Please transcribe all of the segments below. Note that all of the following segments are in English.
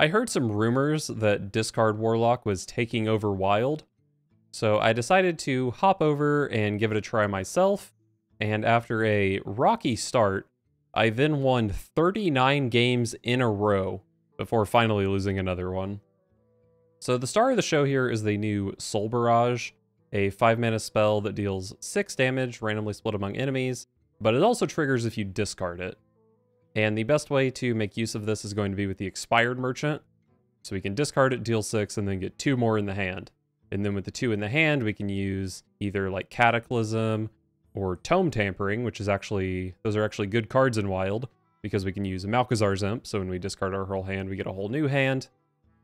I heard some rumors that Discard Warlock was taking over Wild, so I decided to hop over and give it a try myself, and after a rocky start, I then won 39 games in a row before finally losing another one. So the star of the show here is the new Soul Barrage, a 5 mana spell that deals 6 damage randomly split among enemies, but it also triggers if you discard it. And the best way to make use of this is going to be with the Expired Merchant. So we can discard it, deal 6, and then get 2 more in the hand. And then with the 2 in the hand, we can use either like Cataclysm or Tome Tampering, which is actually, those are actually good cards in Wild, because we can use Malchezaar's Imp, so when we discard our whole hand, we get a whole new hand.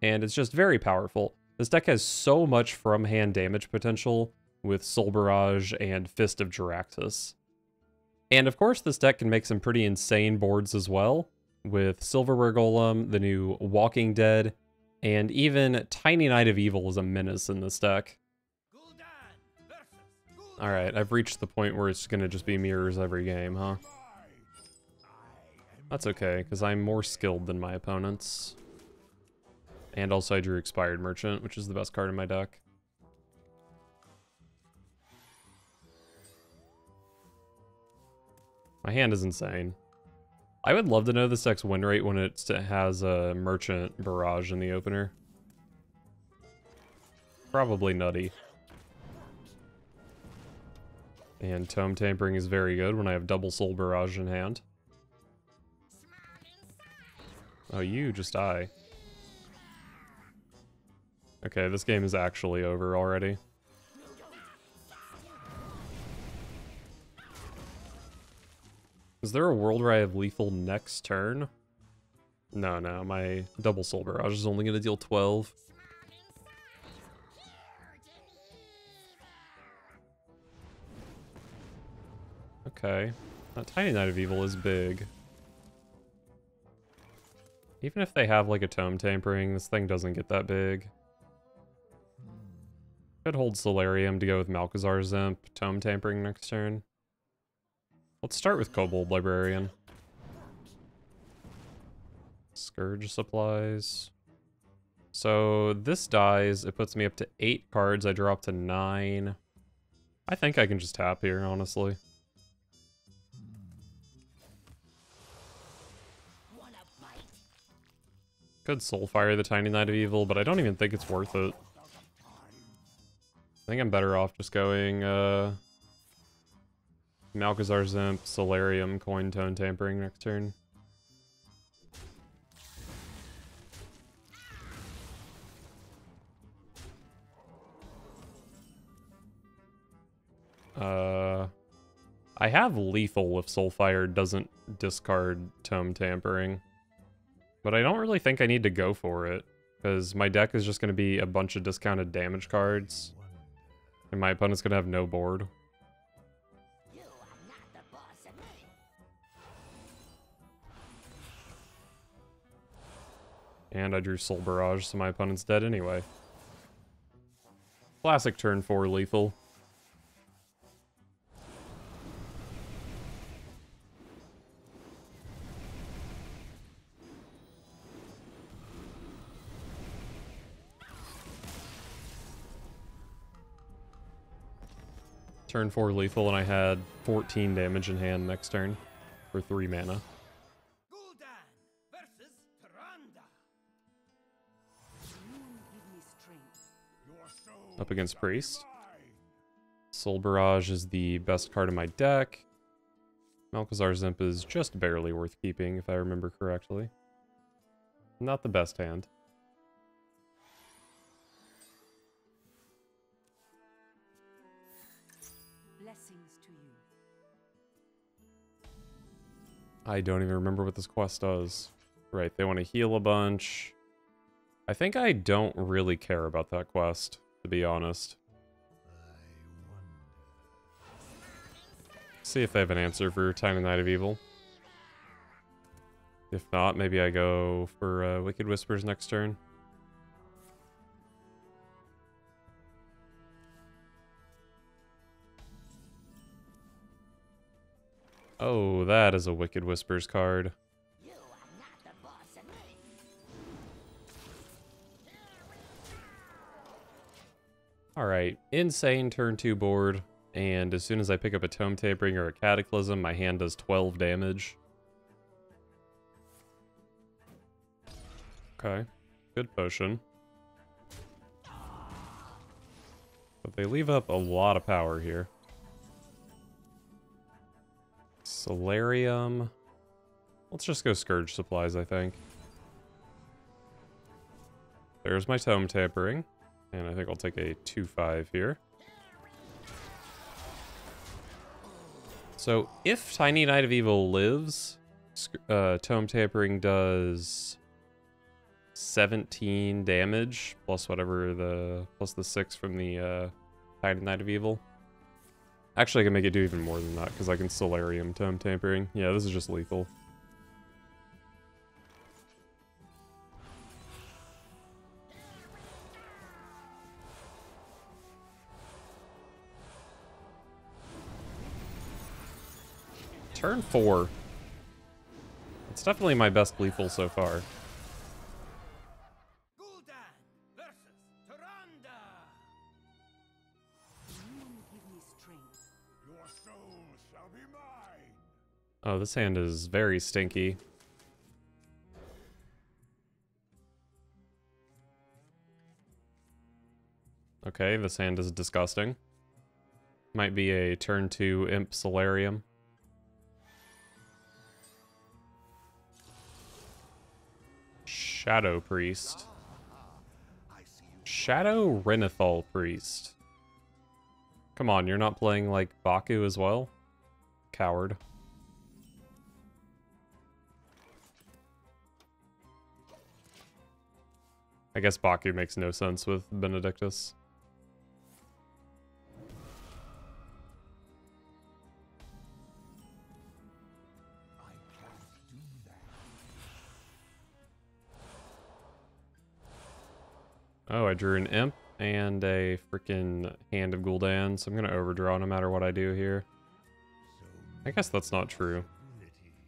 And it's just very powerful. This deck has so much from hand damage potential with Soul Barrage and Fist of Jaraxxus. And of course, this deck can make some pretty insane boards as well, with Silverware Golem, the new Walking Dead, and even Tiny Knight of Evil is a menace in this deck. Alright, I've reached the point where it's gonna just be mirrors every game, huh? That's okay, because I'm more skilled than my opponents. And also I drew Expired Merchant, which is the best card in my deck. My hand is insane. I would love to know the sex win rate when it has a Merchant Barrage in the opener. Probably nutty. And Tome Tampering is very good when I have double Soul Barrage in hand. Oh, you just die. Okay, this game is actually over already. Is there a world where I have lethal next turn? No, no, my double soul barrage is only going to deal 12. Okay. That Tiny Knight of Evil is big. Even if they have like a tome tampering, this thing doesn't get that big. Could hold Soularium to go with Malchezaar's Imp, tome tampering next turn. Let's start with Kobold Librarian. Scourge supplies. So this dies, it puts me up to 8 cards, I drop to 9. I think I can just tap here, honestly. Could Soulfire the Tiny Knight of Evil, but I don't even think it's worth it. I think I'm better off just going, uh... Malchezaar's Imp, Soularium, Coin Tome Tampering next turn. Uh... I have Lethal if Soulfire doesn't discard Tome Tampering. But I don't really think I need to go for it, because my deck is just going to be a bunch of discounted damage cards, and my opponent's going to have no board. And I drew Soul Barrage, so my opponent's dead anyway. Classic turn 4 lethal. Turn 4 lethal, and I had 14 damage in hand next turn for 3 mana. Up against Priest. Soul Barrage is the best card in my deck. Malchezaar's Imp is just barely worth keeping, if I remember correctly. Not the best hand. I don't even remember what this quest does. Right, they want to heal a bunch. I think I don't really care about that quest, to be honest. See if they have an answer for Tiny Knight of Evil. If not, maybe I go for uh, Wicked Whispers next turn. Oh, that is a Wicked Whispers card. Alright, insane turn 2 board, and as soon as I pick up a Tome Tampering or a Cataclysm, my hand does 12 damage. Okay, good potion. But they leave up a lot of power here. Soularium. Let's just go Scourge Supplies, I think. There's my Tome Tampering. And I think I'll take a 2-5 here. So, if Tiny Knight of Evil lives, uh, Tome Tampering does 17 damage, plus whatever the, plus the 6 from the uh, Tiny Knight of Evil. Actually, I can make it do even more than that, because I can Soularium Tome Tampering. Yeah, this is just lethal. Turn four. It's definitely my best lethal so far. Oh, this hand is very stinky. Okay, this hand is disgusting. Might be a turn 2 Imp Soularium. Shadow Priest. Shadow Renathal Priest. Come on, you're not playing like Baku as well? Coward. I guess Baku makes no sense with Benedictus. Oh, I drew an Imp and a freaking Hand of Gul'dan, so I'm going to overdraw no matter what I do here. I guess that's not true.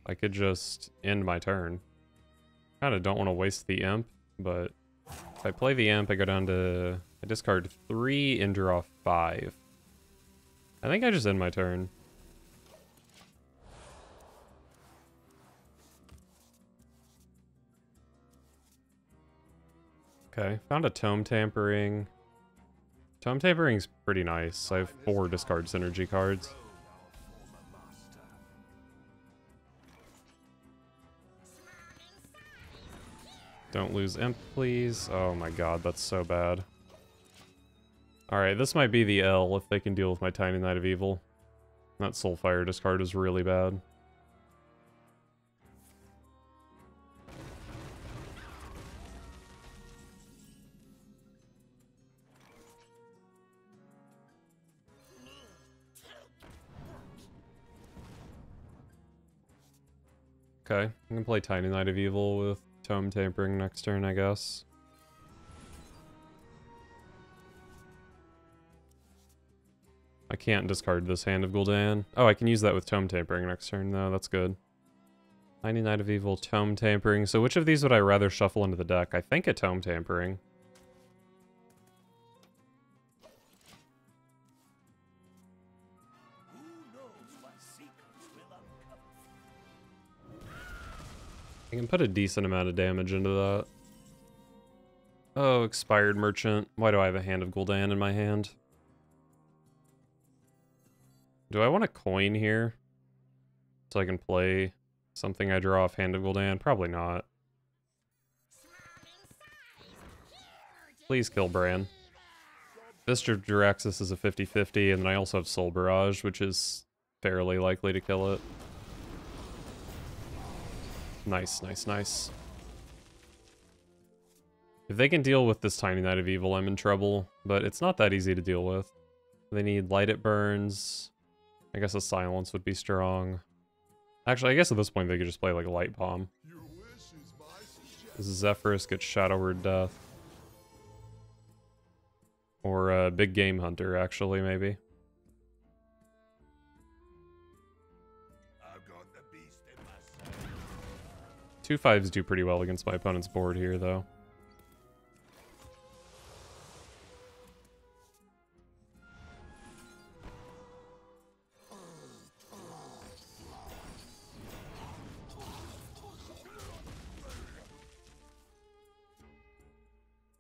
I could just end my turn. Kind of don't want to waste the Imp, but if I play the Imp, I go down to... I discard three and draw five. I think I just end my turn. Okay, found a Tome Tampering. Tome Tampering's pretty nice. I have four discard synergy cards. Don't lose Imp, please. Oh my god, that's so bad. Alright, this might be the L if they can deal with my Tiny Knight of Evil. That Soulfire discard is really bad. Okay, I can play Tiny Knight of Evil with Tome Tampering next turn, I guess. I can't discard this Hand of Gul'dan. Oh, I can use that with Tome Tampering next turn, though. That's good. Tiny Knight of Evil, Tome Tampering. So which of these would I rather shuffle into the deck? I think a Tome Tampering. I can put a decent amount of damage into that. Oh, expired merchant. Why do I have a hand of Gul'dan in my hand? Do I want a coin here? So I can play something I draw off Hand of Gul'dan? Probably not. Please kill Brann. Vistra Jaraxxus is a 50-50, and then I also have Soul Barrage, which is fairly likely to kill it. Nice, nice, nice. If they can deal with this Tiny Knight of Evil, I'm in trouble. But it's not that easy to deal with. They need Light It Burns. I guess a Silence would be strong. Actually, I guess at this point they could just play like a Light Bomb. Zephrys gets Shadow Word Death. Or a Big Game Hunter, actually, maybe. Two fives do pretty well against my opponent's board here, though.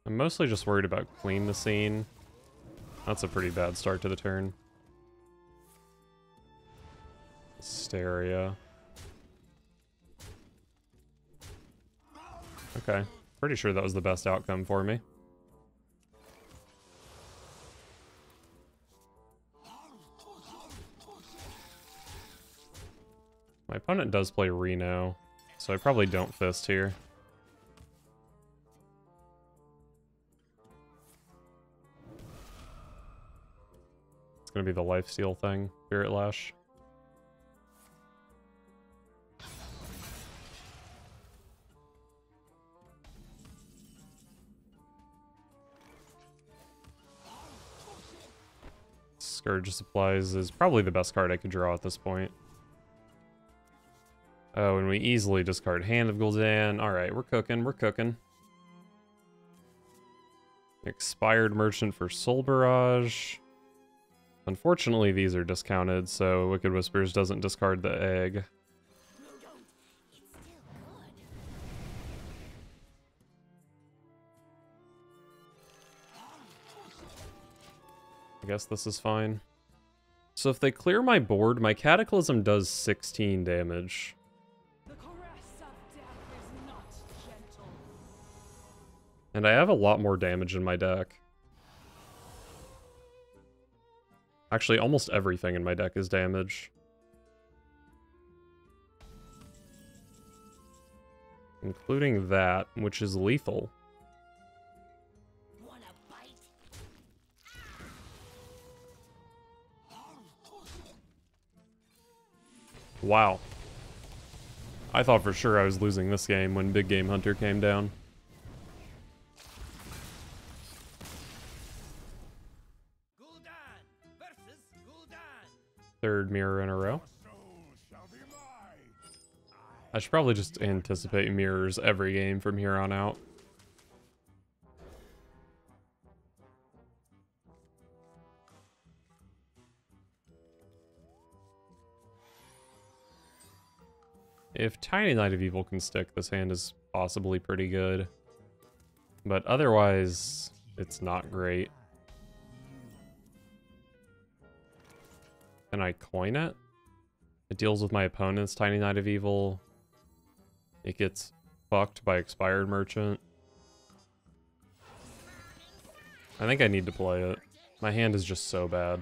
I'm mostly just worried about clean the scene. That's a pretty bad start to the turn. Hysteria. Okay. Pretty sure that was the best outcome for me. My opponent does play Reno, so I probably don't fist here. It's gonna be the lifesteal thing, Spirit Lash. Scourge Supplies is probably the best card I could draw at this point. Oh, and we easily discard Hand of Gul'dan. Alright, we're cooking, we're cooking. Expired Merchant for Soul Barrage. Unfortunately, these are discounted, so Wicked Whispers doesn't discard the egg. I guess this is fine. So if they clear my board, my Cataclysm does 16 damage. And I have a lot more damage in my deck. Actually, almost everything in my deck is damage. Including that, which is lethal. Wow. I thought for sure I was losing this game when Big Game Hunter came down. Third mirror in a row. I should probably just anticipate mirrors every game from here on out. If Tiny Knight of Evil can stick, this hand is possibly pretty good. But otherwise, it's not great. Can I coin it? It deals with my opponent's Tiny Knight of Evil. It gets fucked by Expired Merchant. I think I need to play it. My hand is just so bad.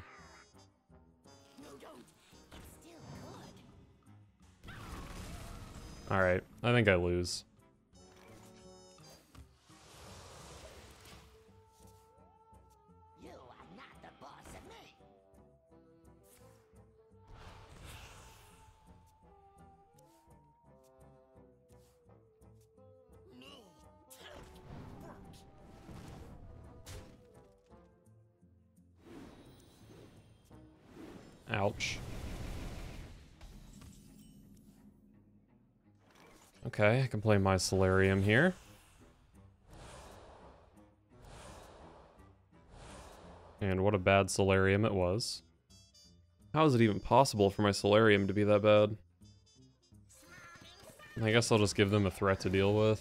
Alright, I think I lose. Ouch. Okay, I can play my Soularium here. And what a bad Soularium it was. How is it even possible for my Soularium to be that bad? I guess I'll just give them a threat to deal with.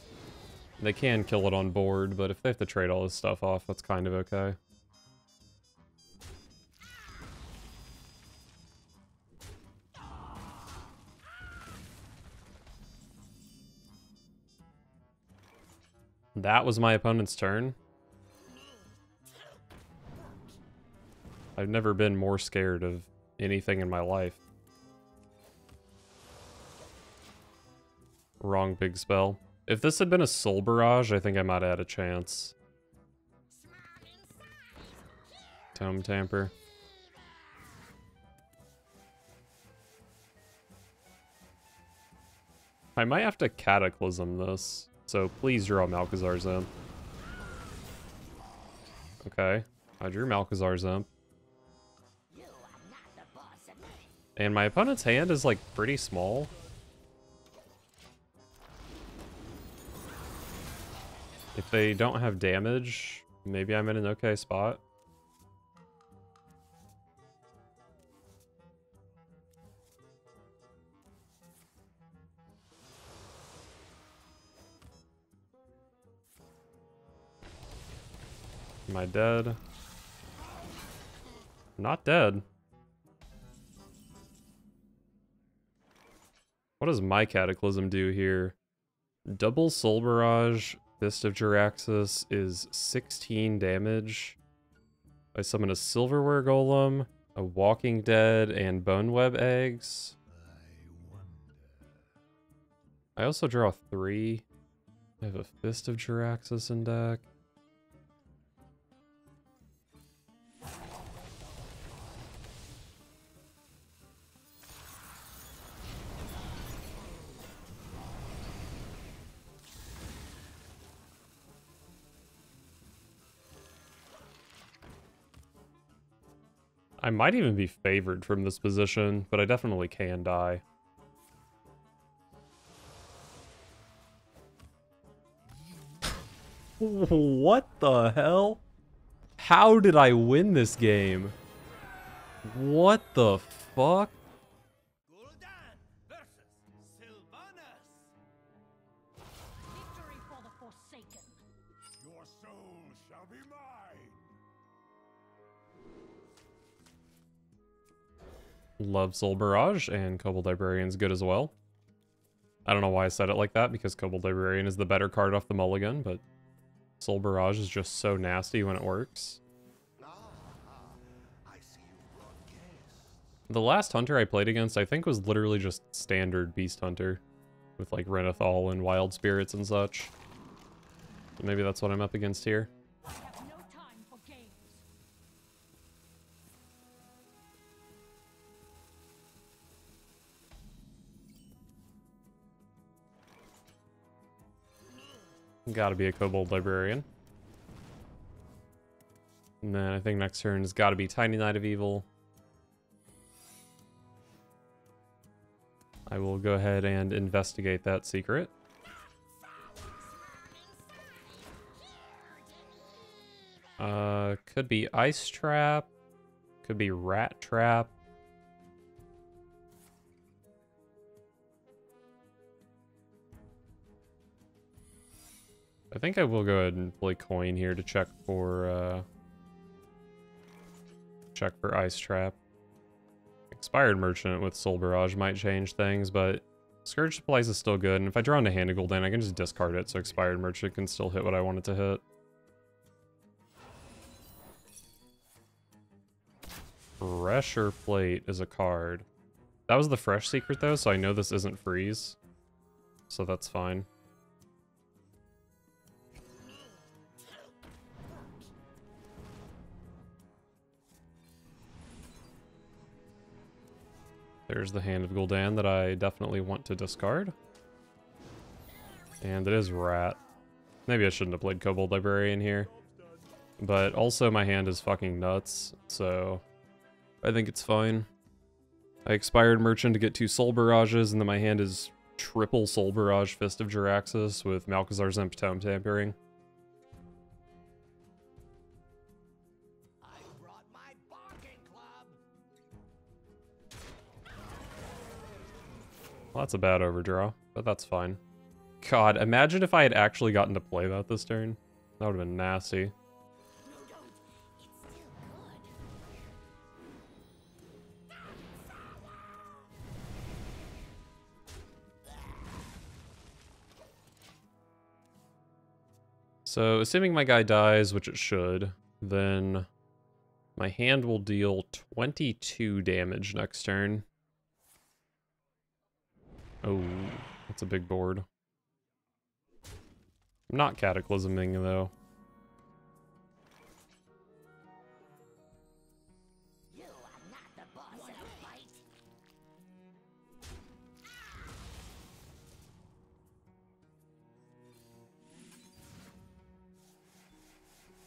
They can kill it on board, but if they have to trade all this stuff off, that's kind of okay. That was my opponent's turn. I've never been more scared of anything in my life. Wrong big spell. If this had been a Soul Barrage, I think I might have had a chance. Tome Tamper. I might have to Cataclysm this. So please draw Malchezaar's Imp. Okay, I drew Malchezaar's Imp. And my opponent's hand is like pretty small. If they don't have damage, maybe I'm in an okay spot. I dead? Not dead. What does my Cataclysm do here? Double Soul Barrage, Fist of Jaraxxus is 16 damage. I summon a Silverware Golem, a Walking Dead, and Bone Web Eggs. I also draw three. I have a Fist of Jaraxxus in deck. I might even be favored from this position, but I definitely can die. what the hell? How did I win this game? What the fuck? Love Soul Barrage, and Kobold Librarian's good as well. I don't know why I said it like that, because Kobold Librarian is the better card off the mulligan, but Soul Barrage is just so nasty when it works. The last Hunter I played against, I think, was literally just standard Beast Hunter. With, like, Renathal and Wild Spirits and such. So maybe that's what I'm up against here. Gotta be a Kobold Librarian. And then I think next turn has gotta be Tiny Knight of Evil. I will go ahead and investigate that secret. Uh, could be Ice Trap. Could be Rat Trap. I think I will go ahead and play coin here to check for uh check for ice trap. Expired merchant with soul barrage might change things, but scourge supplies is still good. And if I draw into hand of Gul'dan, I can just discard it, so expired merchant can still hit what I want it to hit. Pressure plate is a card. That was the fresh secret though, so I know this isn't freeze. So that's fine. There's the Hand of Gul'dan that I definitely want to discard. And it is Rat. Maybe I shouldn't have played Kobold Librarian here. But also my hand is fucking nuts, so I think it's fine. I expired Merchant to get two Soul Barrages, and then my hand is triple Soul Barrage Fist of Jaraxxus with Malchezaar's Imp Tome Tampering. Well, that's a bad overdraw, but that's fine. God, imagine if I had actually gotten to play that this turn. That would have been nasty. So, assuming my guy dies, which it should, then my hand will deal 22 damage next turn. Oh, that's a big board. I'm not cataclysming though.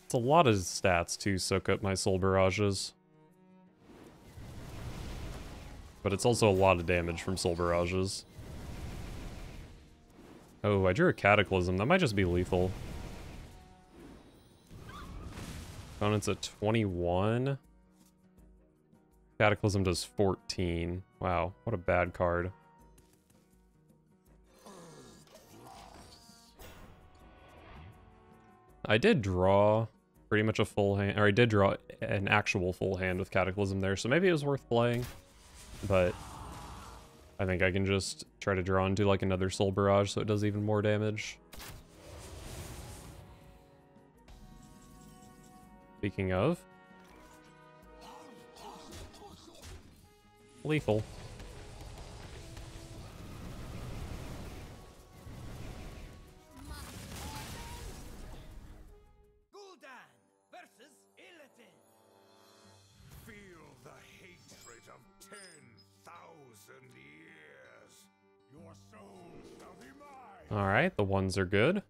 It's a lot of stats to soak up my soul barrages. But it's also a lot of damage from soul barrages. Oh, I drew a cataclysm. That might just be lethal. Opponent's at 21. Cataclysm does 14. Wow, what a bad card. I did draw pretty much a full hand, or I did draw an actual full hand with Cataclysm there, so maybe it was worth playing. But I think I can just try to draw into like another Soul Barrage so it does even more damage. Speaking of, lethal. Alright, the ones are good.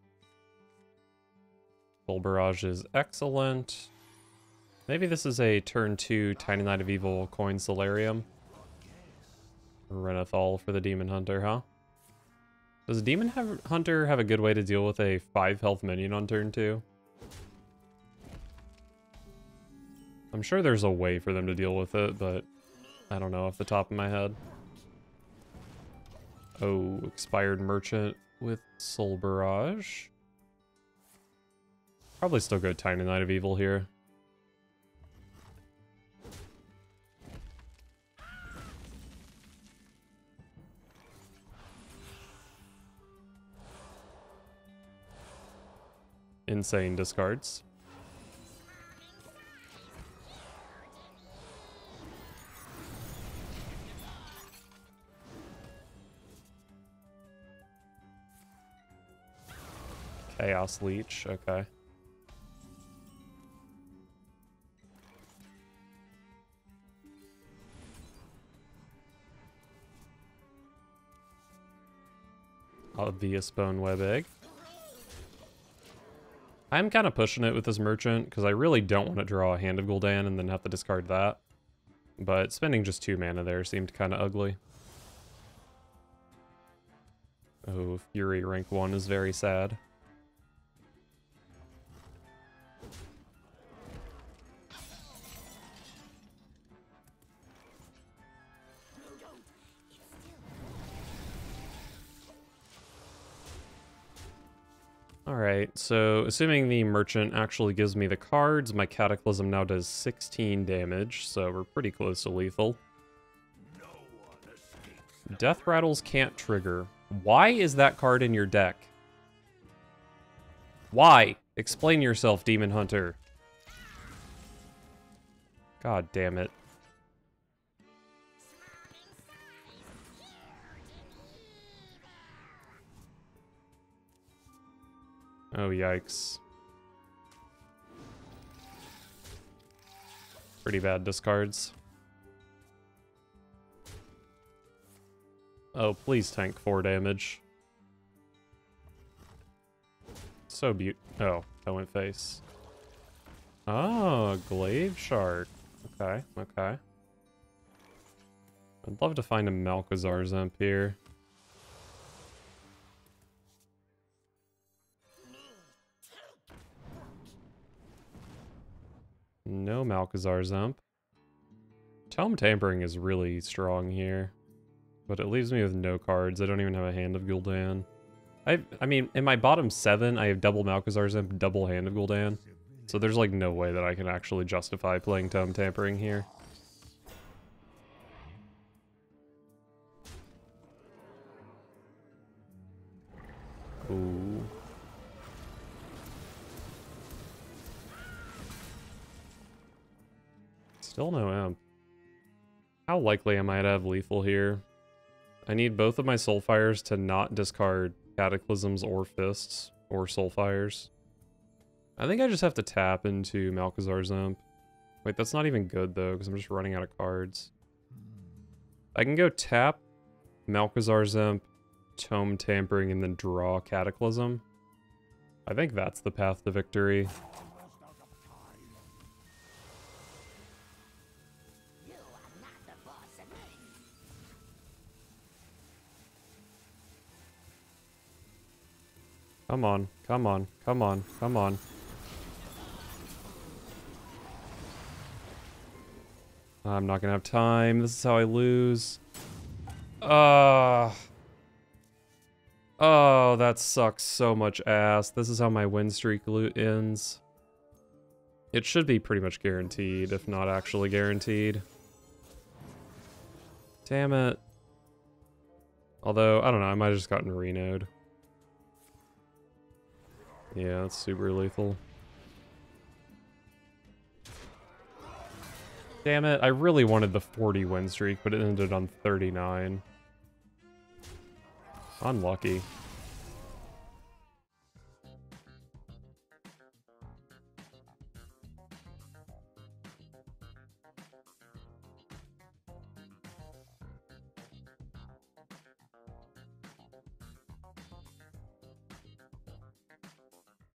Soul Barrage is excellent. Maybe this is a turn 2 Tiny Knight of Evil coin Soularium. Renathal for the Demon Hunter, huh? Does Demon have, Hunter have a good way to deal with a 5 health minion on turn 2? I'm sure there's a way for them to deal with it, but I don't know off the top of my head. Oh, Expired Merchant with Soul Barrage. Probably still go Tiny Knight of Evil here. Insane discards. Chaos Leech, okay. Obvious Bone Web Egg. I'm kind of pushing it with this Merchant, because I really don't want to draw a Hand of Gul'dan and then have to discard that. But spending just two mana there seemed kind of ugly. Oh, Fury rank 1 is very sad. So assuming the merchant actually gives me the cards, my Cataclysm now does 16 damage, so we're pretty close to lethal. No. Death Rattles can't trigger. Why is that card in your deck? Why? Explain yourself, Demon Hunter. God damn it. Oh, yikes. Pretty bad discards. Oh, please tank 4 damage. So beaut- oh, I went face. Oh, Glaive Shark. Okay, okay. I'd love to find a Malchezaar's Imp here. No Malchezaar's Imp. Tome Tampering is really strong here. But it leaves me with no cards. I don't even have a Hand of Gul'dan. I I mean, in my bottom seven, I have double Malchezaar's Imp, double Hand of Gul'dan. So there's like no way that I can actually justify playing Tome Tampering here. Still no amp. How likely am I to have lethal here? I need both of my Soulfires to not discard Cataclysms or Fists or Soulfires. I think I just have to tap into Malchezaar's Imp. Wait, that's not even good though, because I'm just running out of cards. I can go tap Malchezaar's Imp, Tome Tampering, and then draw Cataclysm. I think that's the path to victory. Come on, come on, come on, come on. I'm not gonna have time. This is how I lose. Uh, oh, that sucks so much ass. This is how my win streak ends. It should be pretty much guaranteed, if not actually guaranteed. Damn it. Although, I don't know, I might have just gotten Reno'd. Yeah, that's super lethal. Damn it, I really wanted the 40 win streak, but it ended on 39. Unlucky.